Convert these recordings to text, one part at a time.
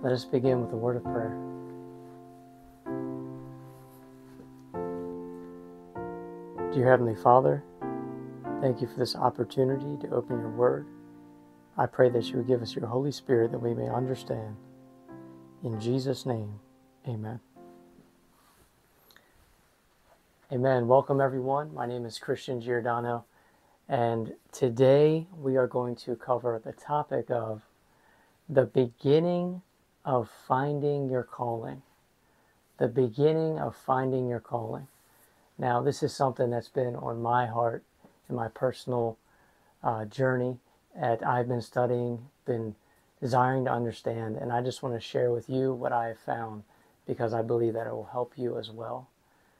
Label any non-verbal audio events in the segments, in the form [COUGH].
Let us begin with a word of prayer. Dear Heavenly Father, thank you for this opportunity to open your word. I pray that you would give us your Holy Spirit that we may understand. In Jesus' name, amen. Amen. Welcome, everyone. My name is Christian Giordano, and today we are going to cover the topic of the beginning of finding your calling. The beginning of finding your calling. Now, this is something that's been on my heart in my personal uh, journey that I've been studying, been desiring to understand, and I just want to share with you what I have found because I believe that it will help you as well.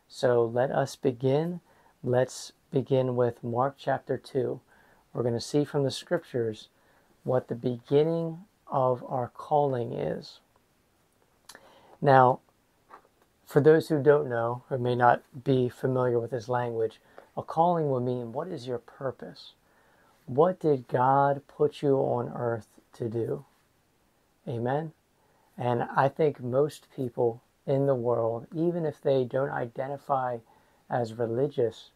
So let us begin. Let's begin with Mark chapter 2. We're going to see from the scriptures what the beginning of our calling is. Now, for those who don't know or may not be familiar with this language, a calling will mean what is your purpose? What did God put you on earth to do? Amen. And I think most people in the world, even if they don't identify as religious,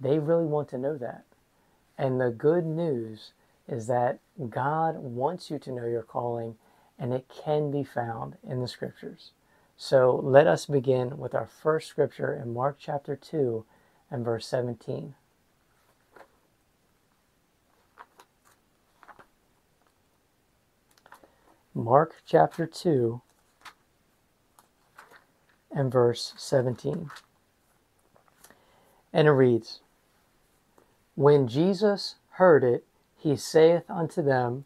they really want to know that. And the good news is that God wants you to know your calling, and it can be found in the scriptures. So let us begin with our first scripture in Mark chapter 2 and verse 17. Mark chapter 2 and verse 17. And it reads When Jesus heard it, he saith unto them,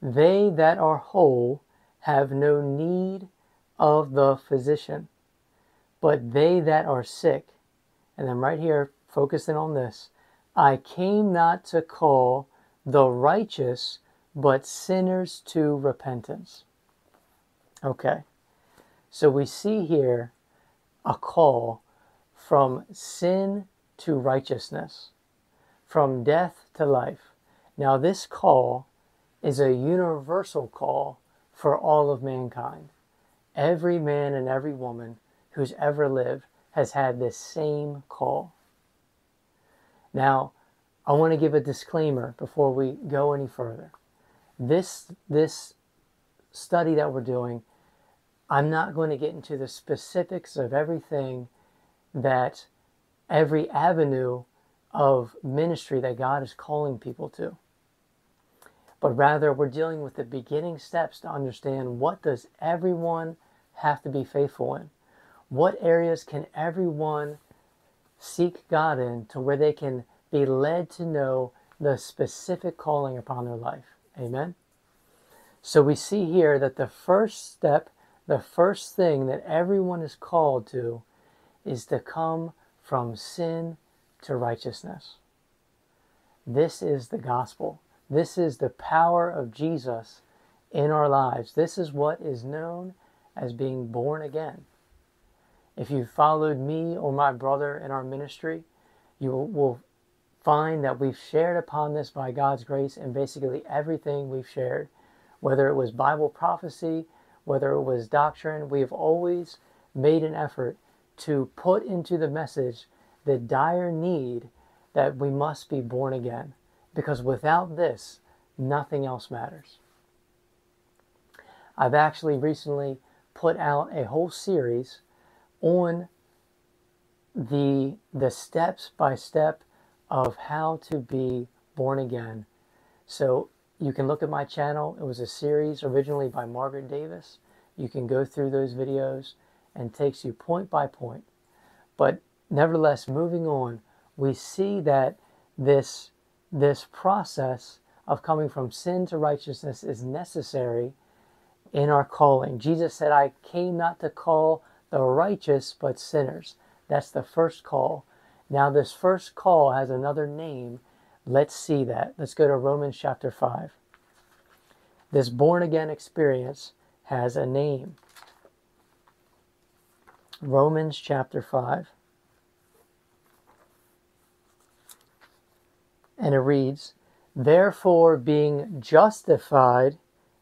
They that are whole have no need of the physician, but they that are sick. And then right here, focusing on this I came not to call the righteous, but sinners to repentance. Okay, so we see here a call from sin to righteousness, from death to life. Now, this call is a universal call for all of mankind. Every man and every woman who's ever lived has had this same call. Now, I want to give a disclaimer before we go any further. This this study that we're doing, I'm not going to get into the specifics of everything that every avenue of ministry that God is calling people to. But rather we're dealing with the beginning steps to understand what does everyone have to be faithful in? What areas can everyone seek God in to where they can be led to know the specific calling upon their life? Amen. So we see here that the first step, the first thing that everyone is called to is to come from sin to righteousness. This is the gospel. This is the power of Jesus in our lives. This is what is known as being born again. If you followed me or my brother in our ministry, you will find that we've shared upon this by God's grace in basically everything we've shared. Whether it was Bible prophecy, whether it was doctrine, we have always made an effort to put into the message the dire need that we must be born again. Because without this, nothing else matters. I've actually recently put out a whole series on the the steps by step of how to be born again. So you can look at my channel. It was a series originally by Margaret Davis. You can go through those videos and takes you point by point. But nevertheless, moving on, we see that this this process of coming from sin to righteousness is necessary in our calling. Jesus said, I came not to call the righteous, but sinners. That's the first call. Now, this first call has another name. Let's see that. Let's go to Romans chapter 5. This born again experience has a name. Romans chapter 5. And it reads, Therefore, being justified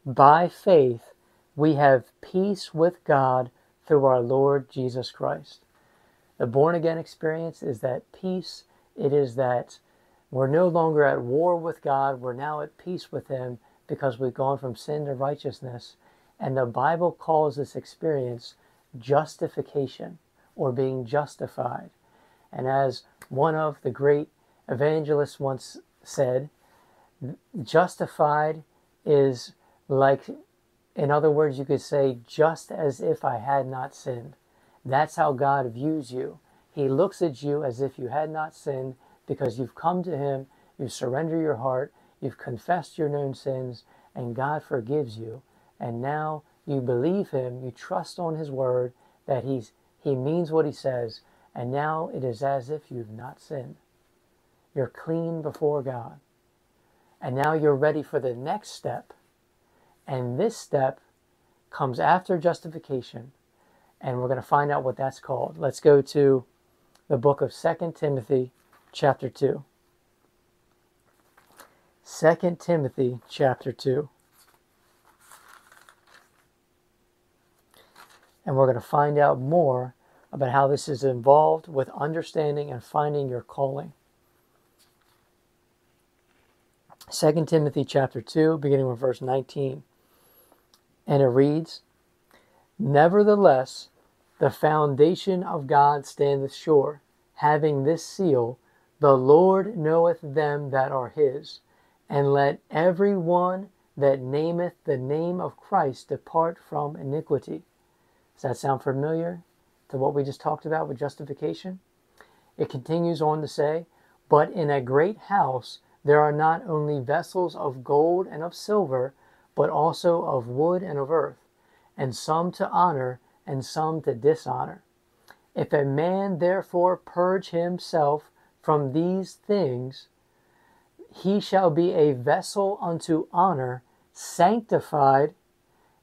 by faith, we have peace with God through our Lord Jesus Christ. The born again experience is that peace. It is that we're no longer at war with God. We're now at peace with Him because we've gone from sin to righteousness. And the Bible calls this experience justification or being justified. And as one of the great evangelists once said, justified is like, in other words, you could say, just as if I had not sinned. That's how God views you. He looks at you as if you had not sinned because you've come to Him, you surrender your heart, you've confessed your known sins, and God forgives you. And now you believe Him, you trust on His word that He's He means what He says, and now it is as if you've not sinned. You're clean before God. And now you're ready for the next step. And this step comes after justification. And we're going to find out what that's called. Let's go to the book of Second Timothy, chapter 2. 2 Timothy, chapter 2. And we're going to find out more about how this is involved with understanding and finding your calling. 2 Timothy chapter 2, beginning with verse 19. And it reads, Nevertheless, the foundation of God standeth sure, having this seal, The Lord knoweth them that are his. And let every one that nameth the name of Christ depart from iniquity. Does that sound familiar to what we just talked about with justification? It continues on to say, But in a great house there are not only vessels of gold and of silver, but also of wood and of earth, and some to honor and some to dishonor. If a man therefore purge himself from these things, he shall be a vessel unto honor, sanctified,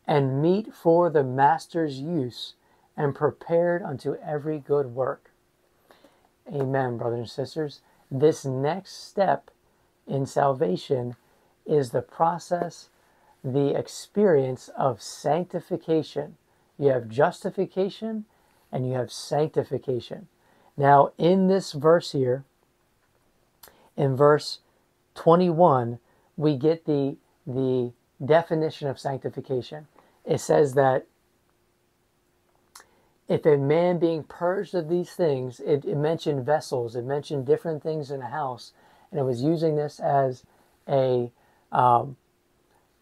and meet for the master's use, and prepared unto every good work. Amen, brothers and sisters. This next step in salvation is the process, the experience of sanctification. You have justification and you have sanctification. Now, in this verse here, in verse 21, we get the, the definition of sanctification. It says that if a man being purged of these things, it, it mentioned vessels, it mentioned different things in a house, and it was using this as a um,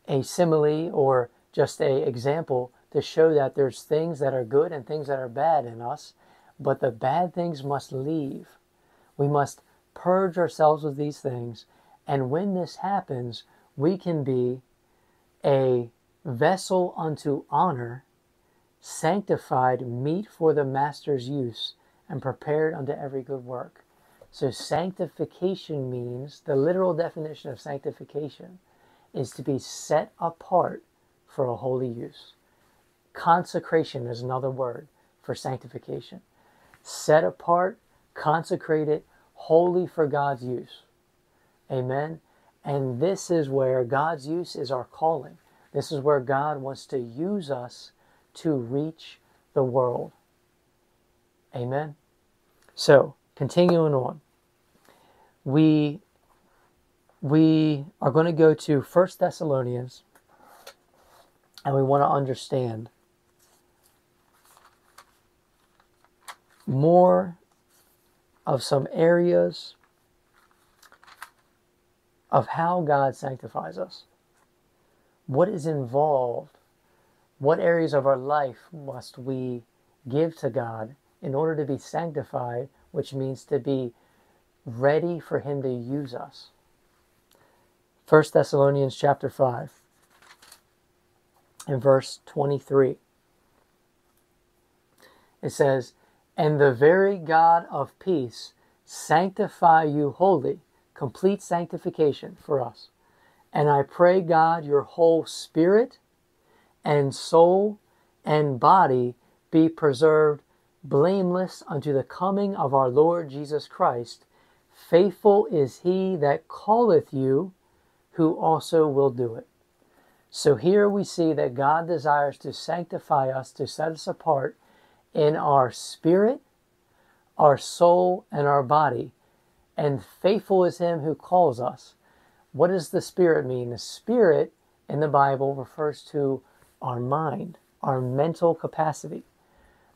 a simile or just a example to show that there's things that are good and things that are bad in us, but the bad things must leave. We must purge ourselves of these things, and when this happens, we can be a vessel unto honor, sanctified, meet for the Master's use, and prepared unto every good work. So, sanctification means the literal definition of sanctification is to be set apart for a holy use. Consecration is another word for sanctification. Set apart, consecrated, holy for God's use. Amen. And this is where God's use is our calling. This is where God wants to use us to reach the world. Amen. So, continuing on we we are going to go to First Thessalonians and we want to understand more of some areas of how God sanctifies us. What is involved? What areas of our life must we give to God in order to be sanctified, which means to be ready for him to use us. 1 Thessalonians chapter 5 and verse 23. It says, And the very God of peace sanctify you wholly, complete sanctification for us. And I pray, God, your whole spirit and soul and body be preserved blameless unto the coming of our Lord Jesus Christ. Faithful is he that calleth you, who also will do it. So here we see that God desires to sanctify us, to set us apart in our spirit, our soul, and our body. And faithful is Him who calls us. What does the spirit mean? The spirit in the Bible refers to our mind, our mental capacity.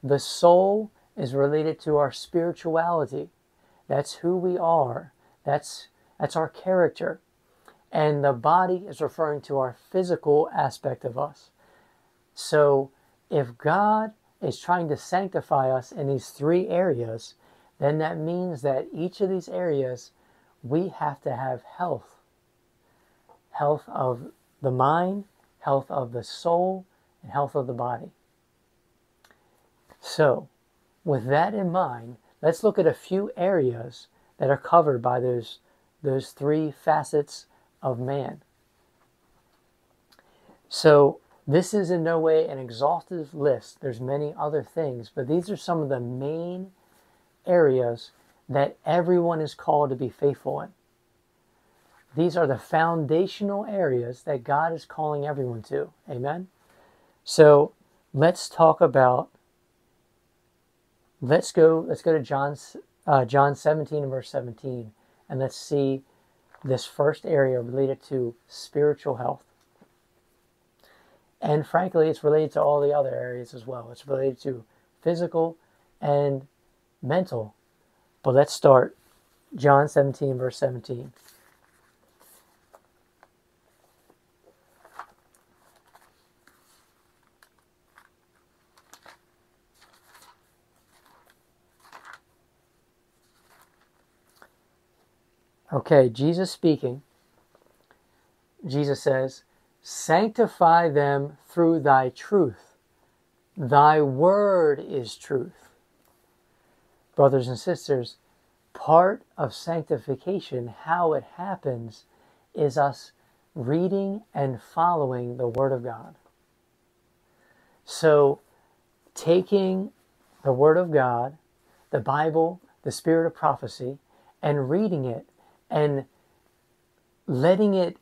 The soul is related to our spirituality. That's who we are. That's that's our character. And the body is referring to our physical aspect of us. So if God is trying to sanctify us in these three areas, then that means that each of these areas we have to have health. Health of the mind, health of the soul, and health of the body. So, with that in mind, let's look at a few areas that are covered by those, those three facets of man. So, this is in no way an exhaustive list. There's many other things, but these are some of the main areas that everyone is called to be faithful in. These are the foundational areas that God is calling everyone to. Amen. So, let's talk about let's go let's go to John uh, John 17 verse 17 and let's see this first area related to spiritual health. And frankly, it's related to all the other areas as well. It's related to physical and mental. But let's start John 17 verse 17. Okay, Jesus speaking. Jesus says, Sanctify them through thy truth. Thy word is truth. Brothers and sisters, part of sanctification, how it happens, is us reading and following the Word of God. So, taking the Word of God, the Bible, the Spirit of prophecy, and reading it and letting it,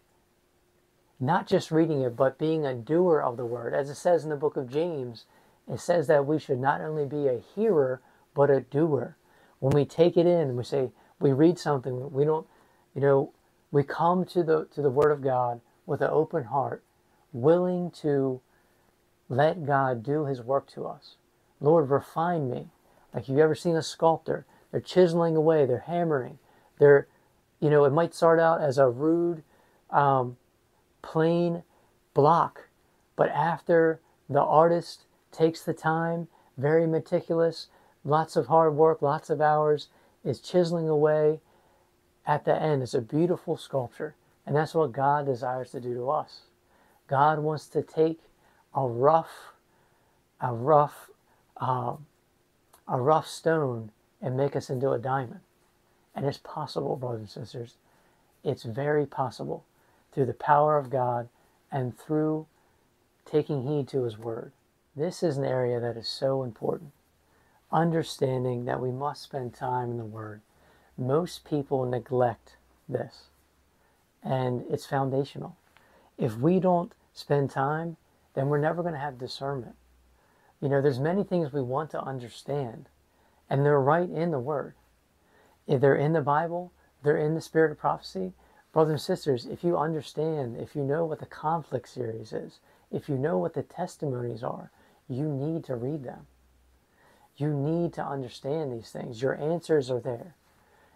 not just reading it, but being a doer of the word. As it says in the book of James, it says that we should not only be a hearer, but a doer. When we take it in, we say, we read something, we don't, you know, we come to the to the Word of God with an open heart, willing to let God do His work to us. Lord, refine me. Like you've ever seen a sculptor? They're chiseling away, they're hammering, they're you know, it might start out as a rude, um, plain block, but after the artist takes the time, very meticulous, lots of hard work, lots of hours, is chiseling away, at the end, it's a beautiful sculpture. And that's what God desires to do to us. God wants to take a rough, a rough, uh, a rough stone and make us into a diamond. And it's possible, brothers and sisters. It's very possible through the power of God and through taking heed to His Word. This is an area that is so important. Understanding that we must spend time in the Word. Most people neglect this, and it's foundational. If we don't spend time, then we're never going to have discernment. You know, there's many things we want to understand, and they're right in the Word. If they're in the Bible, they're in the spirit of prophecy. Brothers and sisters, if you understand, if you know what the conflict series is, if you know what the testimonies are, you need to read them. You need to understand these things. Your answers are there.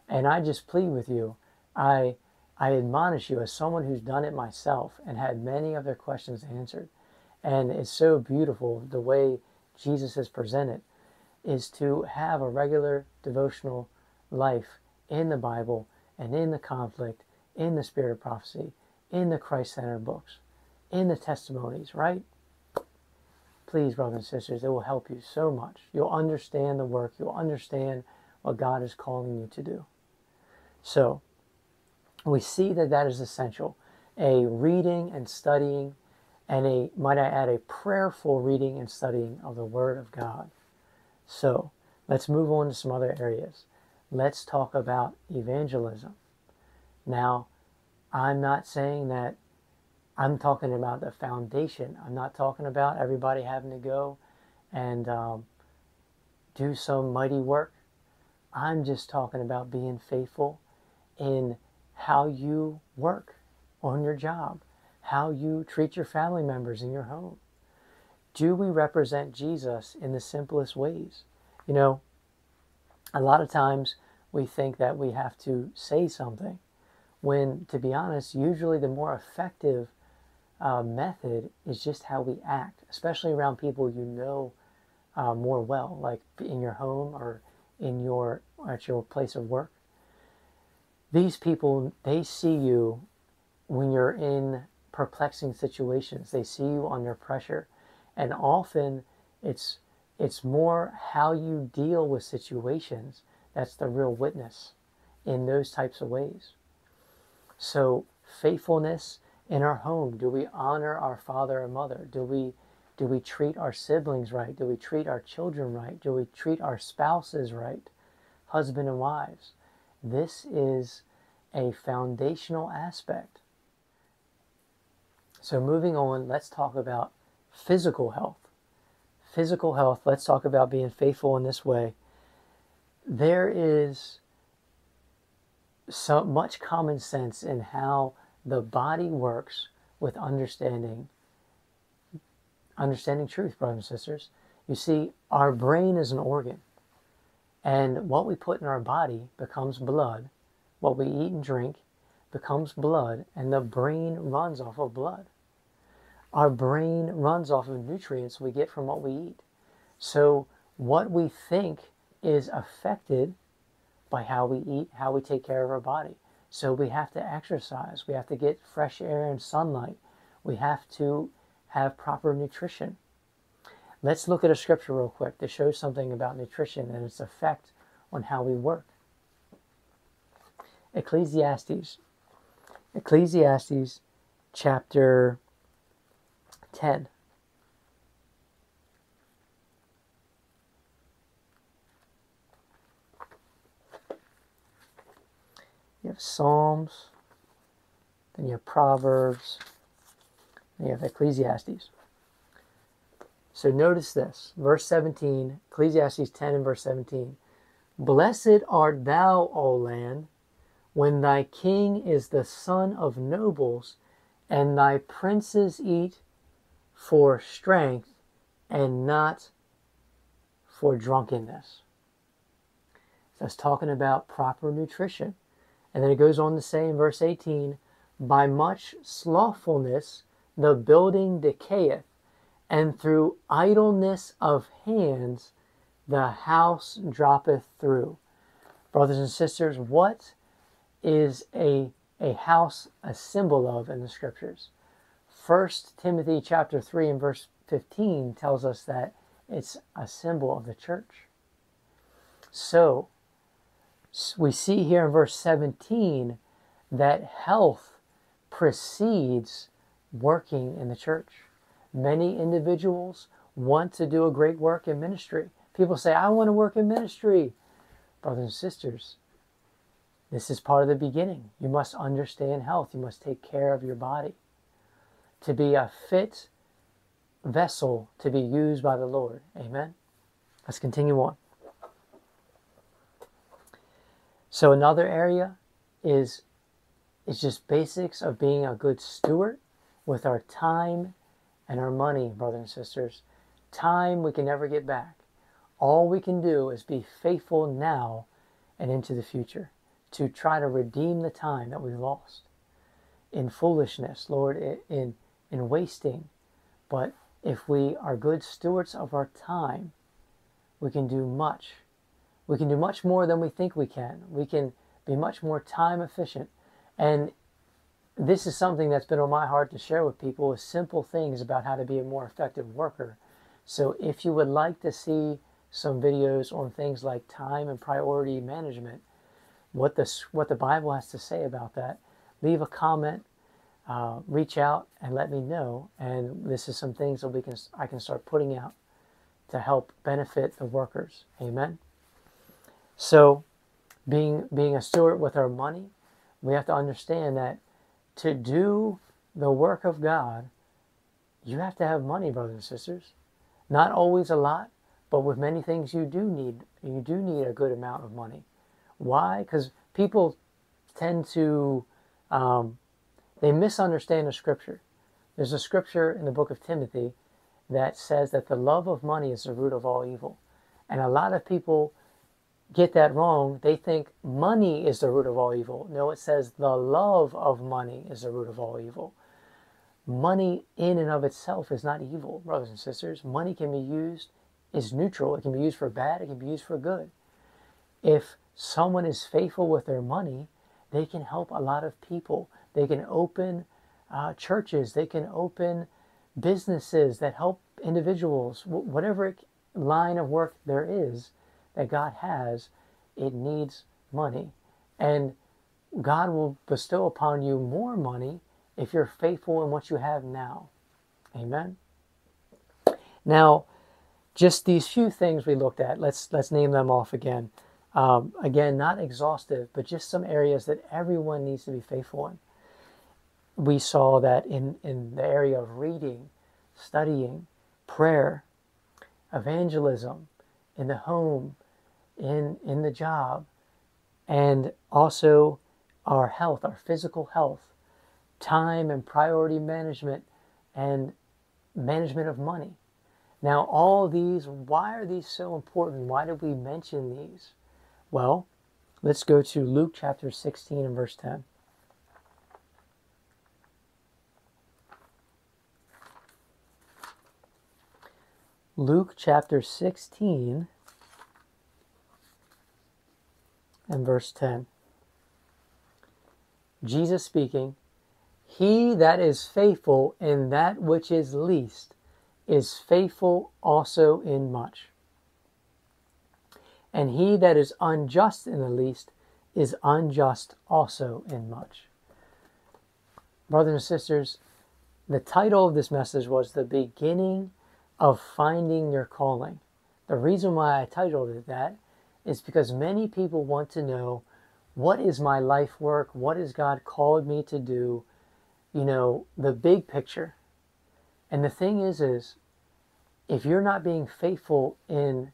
And I just plead with you. I I admonish you as someone who's done it myself and had many of their questions answered. And it's so beautiful the way Jesus has presented is to have a regular devotional life in the Bible and in the conflict, in the spirit of prophecy, in the Christ centered books, in the testimonies, right? Please, brothers and sisters, it will help you so much. You'll understand the work, you'll understand what God is calling you to do. So, we see that that is essential. A reading and studying, and a, might I add, a prayerful reading and studying of the Word of God. So, let's move on to some other areas let's talk about evangelism. Now, I'm not saying that I'm talking about the foundation. I'm not talking about everybody having to go and um, do some mighty work. I'm just talking about being faithful in how you work on your job, how you treat your family members in your home. Do we represent Jesus in the simplest ways? You know, a lot of times we think that we have to say something when, to be honest, usually the more effective uh, method is just how we act, especially around people you know uh, more well, like in your home or in your at your place of work. These people, they see you when you're in perplexing situations. They see you under pressure, and often it's it's more how you deal with situations that's the real witness in those types of ways. So faithfulness in our home, do we honor our father and mother? Do we do we treat our siblings right? Do we treat our children right? Do we treat our spouses right? Husband and wives. This is a foundational aspect. So, moving on, let's talk about physical health. Physical health, let's talk about being faithful in this way. There is so much common sense in how the body works with understanding understanding truth, brothers and sisters. You see, our brain is an organ, and what we put in our body becomes blood. What we eat and drink becomes blood, and the brain runs off of blood. Our brain runs off of nutrients we get from what we eat. So, what we think is affected by how we eat, how we take care of our body. So, we have to exercise, we have to get fresh air and sunlight, we have to have proper nutrition. Let's look at a scripture real quick to show something about nutrition and its effect on how we work. Ecclesiastes. Ecclesiastes chapter 10. You have Psalms, then you have Proverbs, you have Ecclesiastes. So notice this, verse 17, Ecclesiastes 10 and verse 17. Blessed art thou, O land, when thy king is the son of nobles, and thy princes eat for strength and not for drunkenness. So it's talking about proper nutrition. And then it goes on to say in verse 18, by much slothfulness the building decayeth, and through idleness of hands the house droppeth through. Brothers and sisters, what is a, a house a symbol of in the scriptures? First Timothy chapter 3 and verse 15 tells us that it's a symbol of the church. So, we see here in verse 17 that health precedes working in the church. Many individuals want to do a great work in ministry. People say, I want to work in ministry. Brothers and sisters, this is part of the beginning. You must understand health. You must take care of your body. To be a fit vessel to be used by the Lord. Amen. Let's continue on. So another area is is just basics of being a good steward with our time and our money, brothers and sisters. Time we can never get back. All we can do is be faithful now and into the future to try to redeem the time that we've lost in foolishness, Lord, in, in wasting. But if we are good stewards of our time, we can do much. We can do much more than we think we can. We can be much more time efficient. And this is something that's been on my heart to share with people is simple things about how to be a more effective worker. So if you would like to see some videos on things like time and priority management, what the, what the Bible has to say about that, leave a comment, uh, reach out and let me know. And this is some things that we can I can start putting out to help benefit the workers. Amen. So being being a steward with our money, we have to understand that to do the work of God, you have to have money, brothers and sisters. Not always a lot, but with many things you do need you do need a good amount of money. Why? Because people tend to um, they misunderstand the scripture. There's a scripture in the book of Timothy that says that the love of money is the root of all evil. And a lot of people get that wrong. They think money is the root of all evil. No, it says the love of money is the root of all evil. Money in and of itself is not evil, brothers and sisters. Money can be used, is neutral. It can be used for bad, it can be used for good. If someone is faithful with their money, they can help a lot of people. They can open uh, churches, they can open businesses that help individuals, whatever line of work there is that God has, it needs money. And God will bestow upon you more money if you're faithful in what you have now. Amen. Now, just these few things we looked at, let's let's name them off again. Um, again, not exhaustive, but just some areas that everyone needs to be faithful in. We saw that in, in the area of reading, studying, prayer, evangelism, in the home, in, in the job, and also our health, our physical health, time and priority management, and management of money. Now, all these, why are these so important? Why did we mention these? Well, let's go to Luke chapter 16 and verse 10. Luke chapter 16 and verse 10. Jesus speaking, He that is faithful in that which is least is faithful also in much. And he that is unjust in the least is unjust also in much. Brothers and sisters, the title of this message was The Beginning of Finding Your Calling. The reason why I titled it that is because many people want to know what is my life work? What has God called me to do? You know, the big picture. And the thing is, is if you're not being faithful in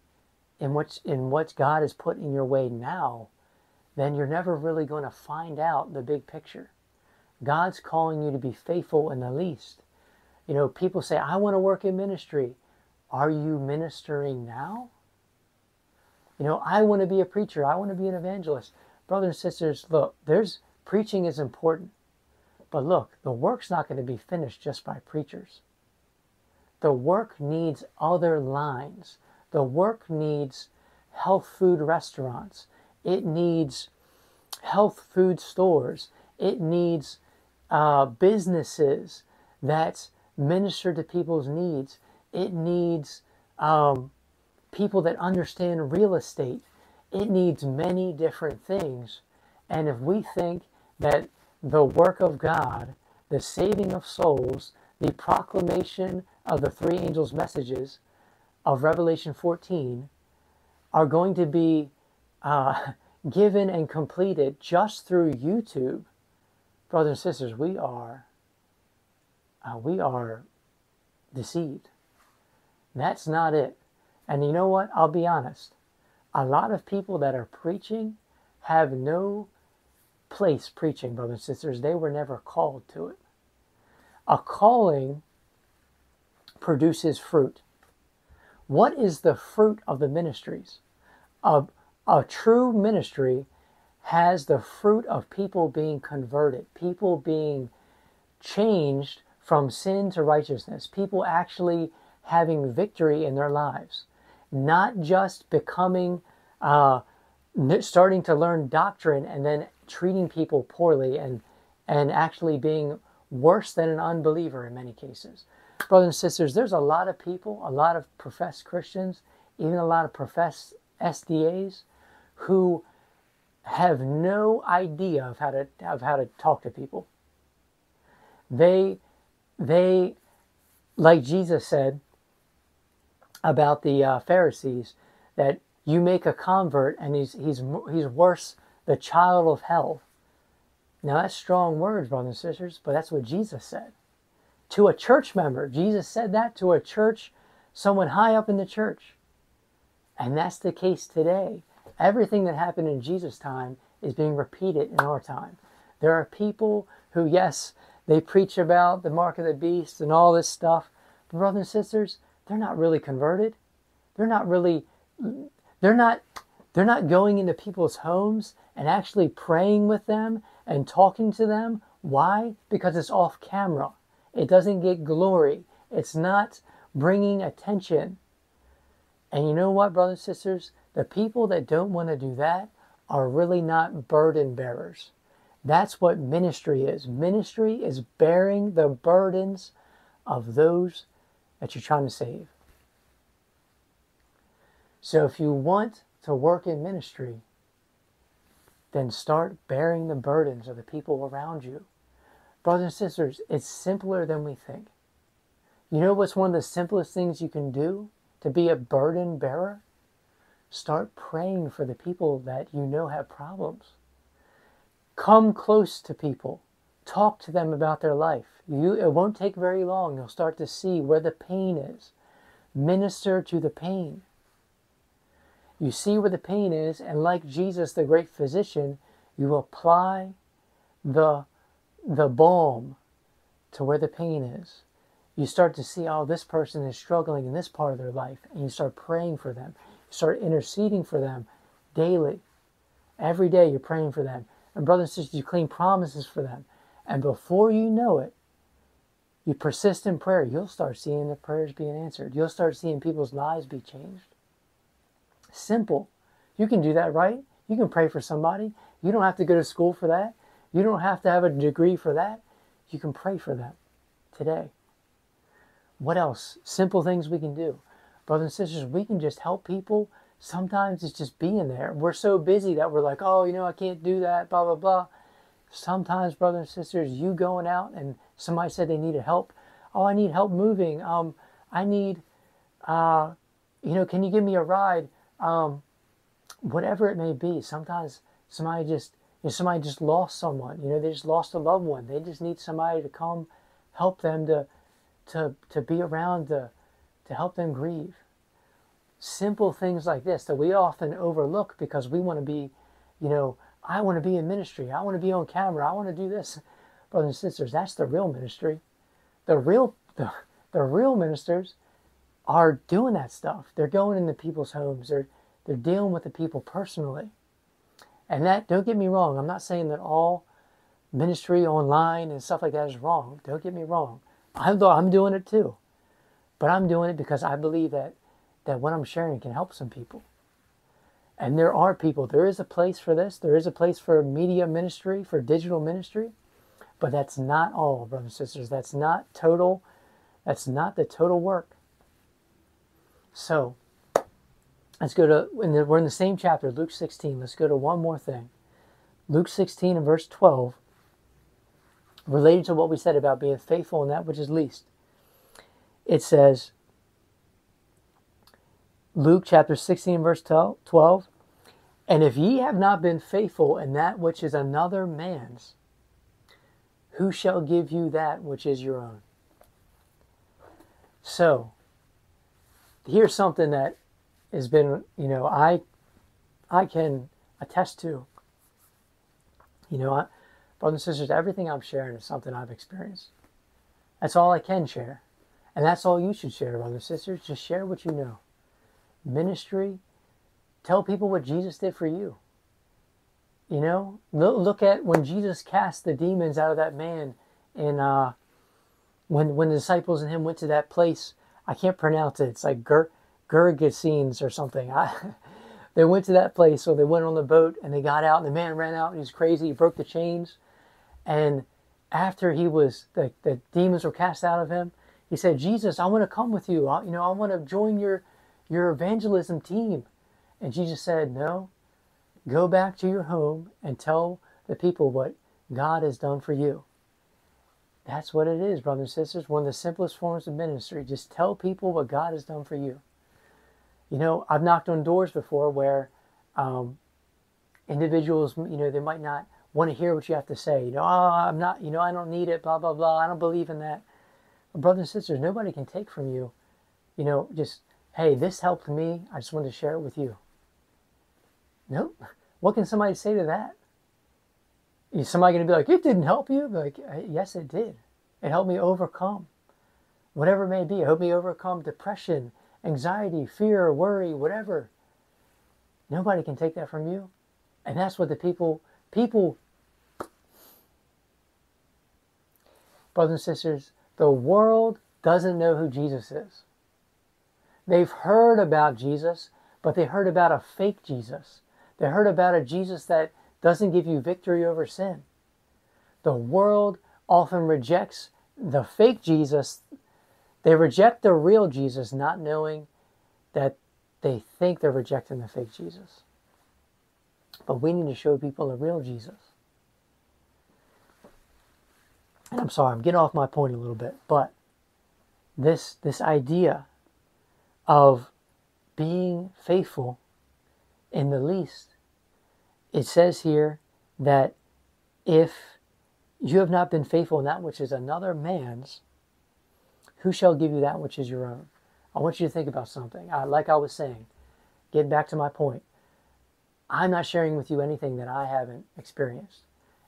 in what in what God has put in your way now, then you're never really going to find out the big picture. God's calling you to be faithful in the least. You know, people say, I want to work in ministry. Are you ministering now? You know, I want to be a preacher. I want to be an evangelist. Brothers and sisters, look, there's preaching is important. But look, the work's not going to be finished just by preachers. The work needs other lines. The work needs health food restaurants. It needs health food stores. It needs uh, businesses that minister to people's needs. It needs um, people that understand real estate. It needs many different things. And if we think that the work of God, the saving of souls, the proclamation of the three angels' messages of Revelation 14 are going to be uh, [LAUGHS] given and completed just through YouTube, brothers and sisters, we are uh, we are deceived. That's not it. And you know what? I'll be honest. A lot of people that are preaching have no place preaching, brothers and sisters. They were never called to it. A calling produces fruit. What is the fruit of the ministries? A, a true ministry has the fruit of people being converted, people being changed from sin to righteousness, people actually having victory in their lives not just becoming, uh, starting to learn doctrine and then treating people poorly and, and actually being worse than an unbeliever in many cases. Brothers and sisters, there's a lot of people, a lot of professed Christians, even a lot of professed SDAs who have no idea of how to of how to talk to people. They they like Jesus said, about the uh, Pharisees that you make a convert and he's he's he's worse the child of hell Now, that's strong words, brothers and sisters, but that's what Jesus said. To a church member, Jesus said that to a church, someone high up in the church. And that's the case today. Everything that happened in Jesus' time is being repeated in our time. There are people who, yes, they preach about the mark of the beast and all this stuff, but brothers and sisters, they're not really converted. They're not really, they're not, they're not going into people's homes and actually praying with them and talking to them. Why? Because it's off camera. It doesn't get glory. It's not bringing attention. And you know what, brothers and sisters? The people that don't want to do that are really not burden bearers. That's what ministry is. Ministry is bearing the burdens of those that you're trying to save. So if you want to work in ministry, then start bearing the burdens of the people around you. Brothers and sisters, it's simpler than we think. You know what's one of the simplest things you can do to be a burden bearer? Start praying for the people that you know have problems. Come close to people. Talk to them about their life. You, it won't take very long. You'll start to see where the pain is. Minister to the pain. You see where the pain is, and like Jesus, the great physician, you apply the, the balm to where the pain is. You start to see, oh, this person is struggling in this part of their life, and you start praying for them. You start interceding for them daily. Every day you're praying for them. And brothers and sisters, you claim promises for them. And before you know it, you persist in prayer, you'll start seeing the prayers being answered. You'll start seeing people's lives be changed. Simple. You can do that, right? You can pray for somebody. You don't have to go to school for that. You don't have to have a degree for that. You can pray for them today. What else? Simple things we can do. Brothers and sisters, we can just help people. Sometimes it's just being there. We're so busy that we're like, oh, you know, I can't do that, blah, blah, blah. Sometimes, brothers and sisters, you going out and somebody said they needed help. Oh, I need help moving. Um, I need, uh, you know, can you give me a ride? um, whatever it may be. Sometimes somebody just you know, somebody just lost someone. You know, they just lost a loved one. They just need somebody to come help them to to to be around to to help them grieve. Simple things like this that we often overlook because we want to be, you know, I want to be in ministry. I want to be on camera. I want to do this. Brothers and sisters, that's the real ministry. The real the, the real ministers are doing that stuff. They're going into people's homes. They're they're dealing with the people personally. And that don't get me wrong. I'm not saying that all ministry online and stuff like that is wrong. Don't get me wrong. I'm I'm doing it too. But I'm doing it because I believe that that what I'm sharing can help some people. And there are people, there is a place for this. There is a place for media ministry, for digital ministry. But that's not all, brothers and sisters. That's not total. That's not the total work. So let's go to, we're in the same chapter, Luke 16. Let's go to one more thing. Luke 16 and verse 12, related to what we said about being faithful in that which is least. It says, Luke chapter 16 verse 12, and if ye have not been faithful in that which is another man's, who shall give you that which is your own? So, here's something that has been, you know, I I can attest to. You know, I, brothers and sisters, everything I'm sharing is something I've experienced. That's all I can share. And that's all you should share, brothers and sisters. Just share what you know. Ministry, tell people what Jesus did for you. You know, look at when Jesus cast the demons out of that man and uh, when when the disciples and him went to that place I can't pronounce it. It's like Ger- Gergesenes or something. [LAUGHS] I, they went to that place, so they went on the boat and they got out. And the man ran out. He was crazy. He broke the chains, and after he was the, the demons were cast out of him, he said, "Jesus, I want to come with you. I, you know, I want to join your your evangelism team." And Jesus said, "No, go back to your home and tell the people what God has done for you." That's what it is, brothers and sisters. One of the simplest forms of ministry. Just tell people what God has done for you. You know, I've knocked on doors before where um, individuals, you know, they might not want to hear what you have to say. You know, oh, I'm not, you know, I don't need it, blah, blah, blah. I don't believe in that. But brothers and sisters, nobody can take from you, you know, just, hey, this helped me. I just wanted to share it with you. Nope. What can somebody say to that? Is somebody going to be like, it didn't help you? Like, yes, it did. It helped me overcome whatever it may be. It helped me overcome depression, anxiety, fear, worry, whatever. Nobody can take that from you. And that's what the people, people, brothers and sisters, the world doesn't know who Jesus is. They've heard about Jesus, but they heard about a fake Jesus. They heard about a Jesus that doesn't give you victory over sin. The world often rejects the fake Jesus. They reject the real Jesus, not knowing that they think they're rejecting the fake Jesus. But we need to show people the real Jesus. And I'm sorry, I'm getting off my point a little bit, but this this idea of being faithful in the least, it says here that if you have not been faithful in that which is another man's, who shall give you that which is your own? I want you to think about something. Uh, like I was saying, getting back to my point, I'm not sharing with you anything that I haven't experienced.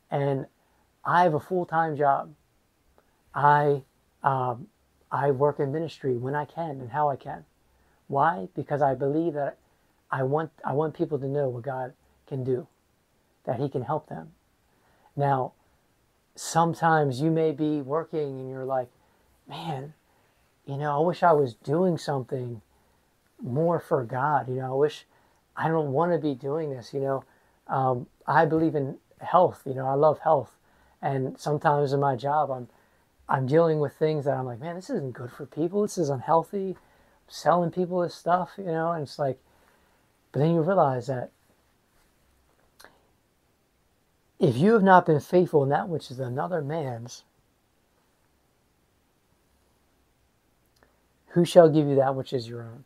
And I have a full time job. I, um, I work in ministry when I can and how I can. Why? Because I believe that I want, I want people to know what God can do, that He can help them. Now, sometimes you may be working and you're like, man, you know, I wish I was doing something more for God. You know, I wish I don't want to be doing this. You know, um, I believe in health. You know, I love health, and sometimes in my job, I'm I'm dealing with things that I'm like, man, this isn't good for people. This is unhealthy. I'm selling people this stuff, you know, and it's like, but then you realize that if you have not been faithful in that which is another man's, Who shall give you that which is your own?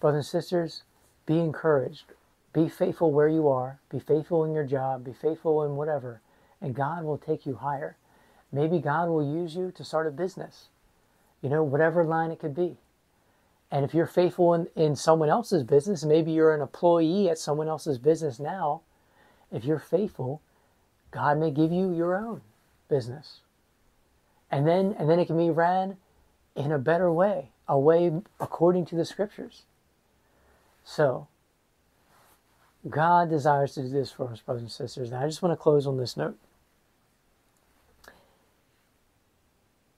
Brothers and sisters, be encouraged. Be faithful where you are. Be faithful in your job. Be faithful in whatever. And God will take you higher. Maybe God will use you to start a business. You know, whatever line it could be. And if you're faithful in, in someone else's business, maybe you're an employee at someone else's business now. If you're faithful, God may give you your own business. And then and then it can be ran in a better way, a way according to the scriptures. So, God desires to do this for us, brothers and sisters. And I just want to close on this note.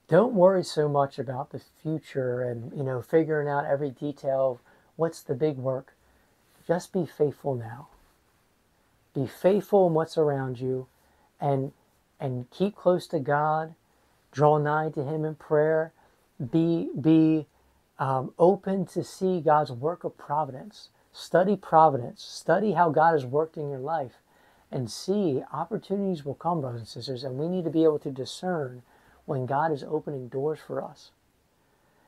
Don't worry so much about the future and, you know, figuring out every detail of what's the big work. Just be faithful now. Be faithful in what's around you and and keep close to God. Draw nigh to him in prayer be be um, open to see God's work of providence. Study providence. Study how God has worked in your life, and see opportunities will come, brothers and sisters. And we need to be able to discern when God is opening doors for us.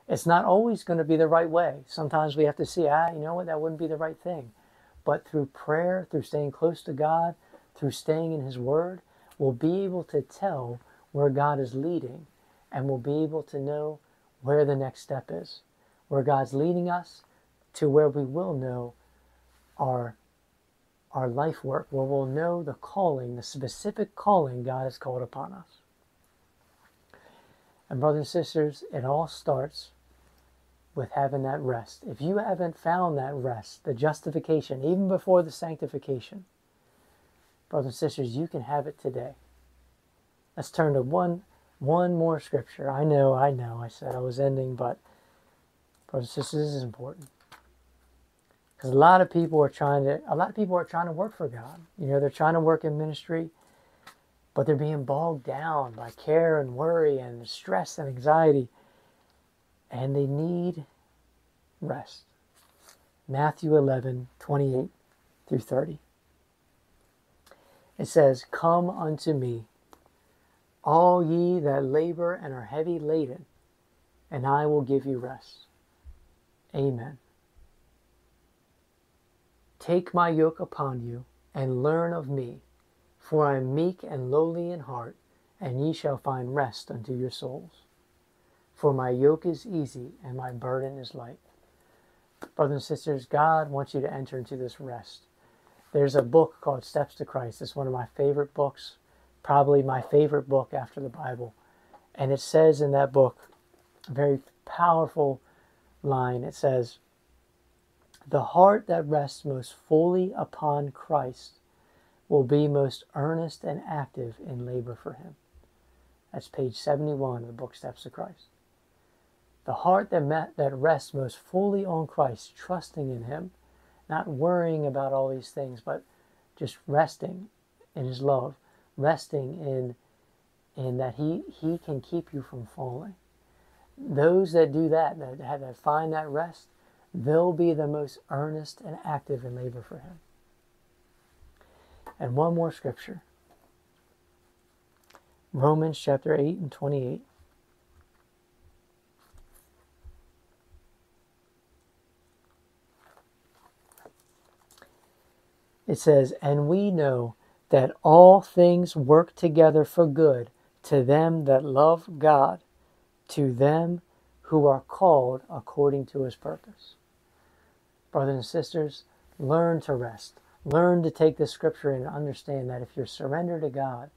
It's not always going to be the right way. Sometimes we have to see, ah, you know what, that wouldn't be the right thing. But through prayer, through staying close to God, through staying in His Word, we'll be able to tell where God is leading, and we'll be able to know where the next step is, where God's leading us to where we will know our our life work, where we'll know the calling, the specific calling God has called upon us. And brothers and sisters, it all starts with having that rest. If you haven't found that rest, the justification, even before the sanctification, brothers and sisters, you can have it today. Let's turn to one one more scripture. I know, I know. I said I was ending, but brothers and sisters, this is important because a lot of people are trying to. A lot of people are trying to work for God. You know, they're trying to work in ministry, but they're being bogged down by care and worry and stress and anxiety, and they need rest. Matthew 11, 28 through 30. It says, Come unto me all ye that labor and are heavy laden, and I will give you rest. Amen. Take my yoke upon you and learn of me, For I am meek and lowly in heart, and ye shall find rest unto your souls. For my yoke is easy and my burden is light. Brothers and sisters, God wants you to enter into this rest. There's a book called Steps to Christ. It's one of my favorite books, probably my favorite book after the Bible. And it says in that book, a very powerful line. It says, The heart that rests most fully upon Christ will be most earnest and active in labor for Him. That's page 71 of the book Steps to Christ. The heart that, met, that rests most fully on Christ, trusting in Him, not worrying about all these things, but just resting in His love, resting in, in that He, he can keep you from falling. Those that do that, that, that find that rest, they'll be the most earnest and active in labor for Him. And one more scripture Romans chapter 8 and 28. It says, And we know that all things work together for good to them that love God, to them who are called according to his purpose. Brothers and sisters, learn to rest. Learn to take this scripture and understand that if you're surrendered to God,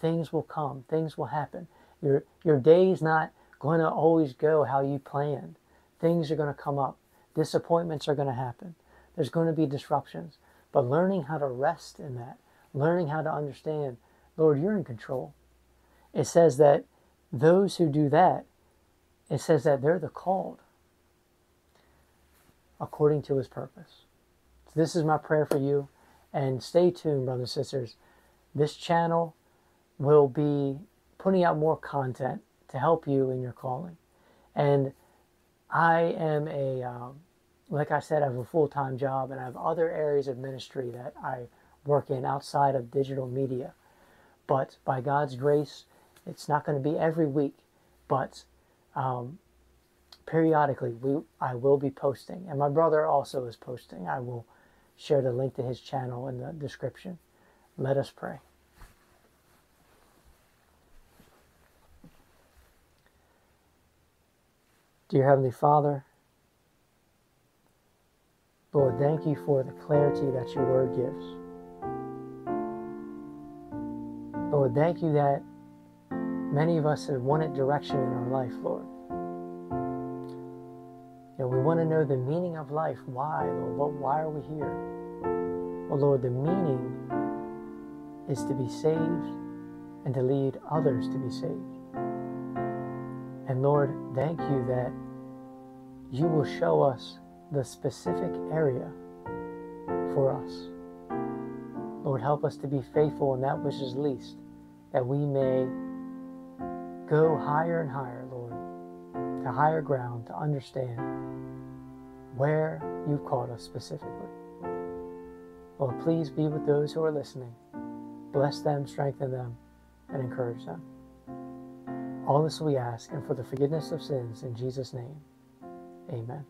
things will come, things will happen. Your, your day's not going to always go how you planned. Things are going to come up. Disappointments are going to happen. There's going to be disruptions. But learning how to rest in that, learning how to understand, Lord, you're in control. It says that those who do that, it says that they're the called according to his purpose. This is my prayer for you. And stay tuned, brothers and sisters. This channel will be putting out more content to help you in your calling. And I am a um, like I said, I have a full time job and I have other areas of ministry that I work in outside of digital media. But by God's grace, it's not going to be every week, but um, periodically we I will be posting, and my brother also is posting. I will share the link to his channel in the description. Let us pray. Dear Heavenly Father, Lord, thank you for the clarity that your word gives. Lord, thank you that many of us have wanted direction in our life, Lord. You know, we want to know the meaning of life. Why, Lord? What, why are we here? Well, Lord, the meaning is to be saved and to lead others to be saved. And Lord, thank you that you will show us the specific area for us. Lord, help us to be faithful in that which is least, that we may go higher and higher, higher ground to understand where you've called us specifically. Lord, please be with those who are listening. Bless them, strengthen them, and encourage them. All this we ask, and for the forgiveness of sins, in Jesus' name, amen.